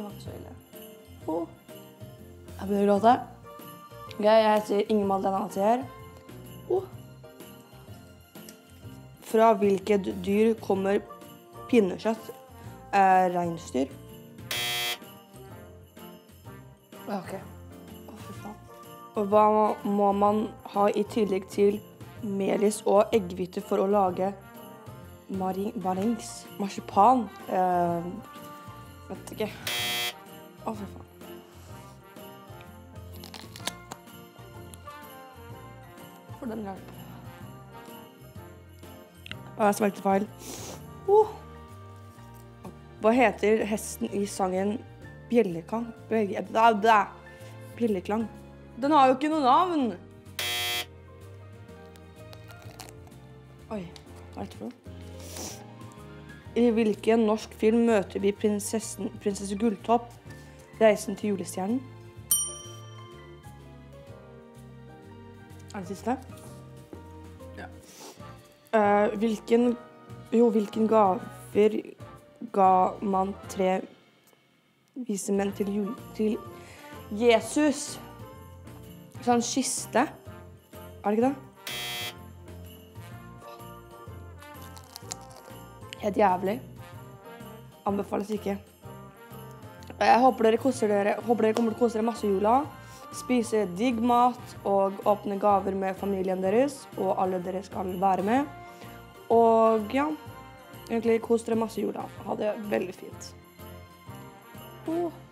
det var ikke så ille. Oh. Jeg begynner å gråte. Jeg heter Inger Madeleine Atier. Oh. Fra hvilket dyr kommer pinnekjøtt? Eh, reinsdyr. OK. Å, fy faen. Og hva må man ha i tillegg til melis og eggehvite for å lage marings? Marsipan? Eh, vet ikke. Å, fy faen. For den gangen. Å, jeg svelgte feil. Oh. Hva heter hesten i sangen Bjelleklang? Blæ. Bjelleklang. Den har jo ikke noe navn! Oi, hva er dette for noe? I hvilken norsk film møter vi prinsessen, prinsesse Gulltopp? Reisen til julestjernen? Er det siste? Ja. Uh, hvilken Jo, hvilken gaver ga man tre vise menn til, jul, til Jesus? Sånn kiste? Er det ikke det? Helt jævlig. Anbefales ikke. Jeg håper dere dere. Håper dere kommer til å kose dere masse i jula. Spise digg mat og åpne gaver med familien deres. Og alle dere skal være med. Og ja, egentlig kos dere masse i jula. Ha det veldig fint. Oh.